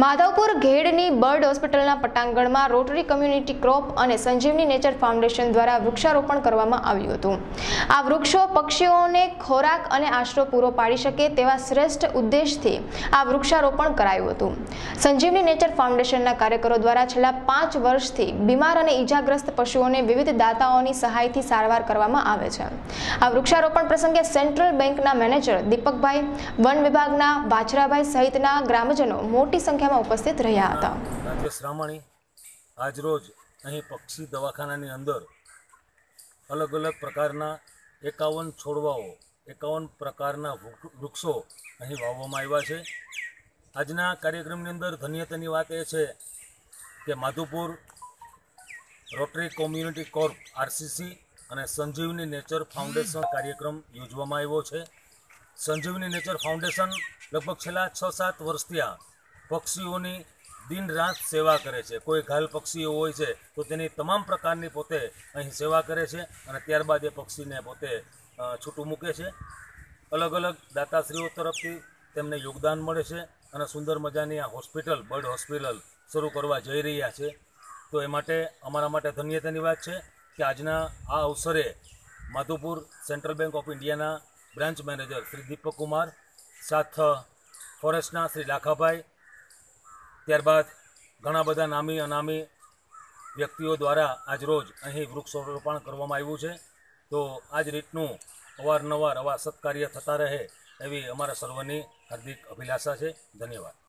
Madhavpur ઘેડની bird હોસ્પિટલના પટાંગણમાં rotary community crop અને Sanjivani nature foundation દ્વારા વૃક્ષારોપણ કરવામાં આવ્યું હતું. આ વૃક્ષો પક્ષીઓને ખોરાક અને આશરો પૂરો પાડી શકે તેવા શ્રેષ્ઠ ઉદ્દેશથી આ વૃક્ષારોપણ કરાયું હતું. સંજીવની નેચર ફાઉન્ડેશનના કાર્યકરો દ્વારા છેલ્લા પાંચ વર્ષથી બીમાર અને ઈજાગ્રસ્ત પશુઓને વિવિધ દાતાઓની સહાયથી સારવાર કરવામાં આવે છે. આ વૃક્ષારોપણ પ્રસંગે સેન્ટ્રલ બેંકના મેનેજર દીપકભાઈ, વન વિભાગના વાછરાભાઈ સહિતના ગ્રામજનો મોટી સંખ્યામાં ઉપસ્થિત રહ્યા હતા. રાજેશ રામાણી આજરોજ અહીં પક્ષી દવાખાનાની અંદર અલગ અલગ પ્રકારના એકાવન છોડવાઓ, એકાવન પ્રકારના વૃક્ષો અહીં વાવવામાં આવ્યા છે. આજના કાર્યક્રમની અંદર ધન્યતાની વાત એ છે કે Madhupur rotary community corp, RCC અને સંજીવની નેચર ફાઉન્ડેશન કાર્યક્રમ યોજવામાં આવ્યો છે. સંજીવની નેચર ફાઉન્ડેશન લગભગ છેલ્લા છ સાત વર્ષથી આ પક્ષીઓની દિન રાત સેવા કરે છે. કોઈ ઘાયલ પક્ષીઓ હોય છે, તો તેની તમામ પ્રકારની પોતે અહીં સેવા કરે છે અને ત્યારબાદ એ પક્ષીને પોતે છૂટું મૂકે છે. અલગ અલગ દાતાશ્રીઓ તરફથી તેમને યોગદાન મળે છે અને સુંદર મજાની આ હોસ્પિટલ, બર્ડ હોસ્પિટલ શરૂ કરવા જઈ રહ્યા છે. તો એ માટે અમારા માટે ધન્યતાની વાત છે કે આજના આ અવસરે માધુપુર સેન્ટ્રલ બેંક ઓફ ઇન્ડિયાના બ્રાન્ચ મેનેજર શ્રી દીપક કુમાર, સાથ ફોરેસ્ટના શ્રી લાખાભાઈ ત્યારબાદ ઘણા બધા નામી, અનામી વ્યક્તિઓ દ્વારા આજરોજ અહીં વૃક્ષારોપણ કરવામાં આવ્યું છે. તો આ જ રીતનું અવારનવાર આવા સત્કાર્ય થતા રહે એવી અમારા સર્વની હાર્દિક અભિલાષા છે. ધન્યવાદ.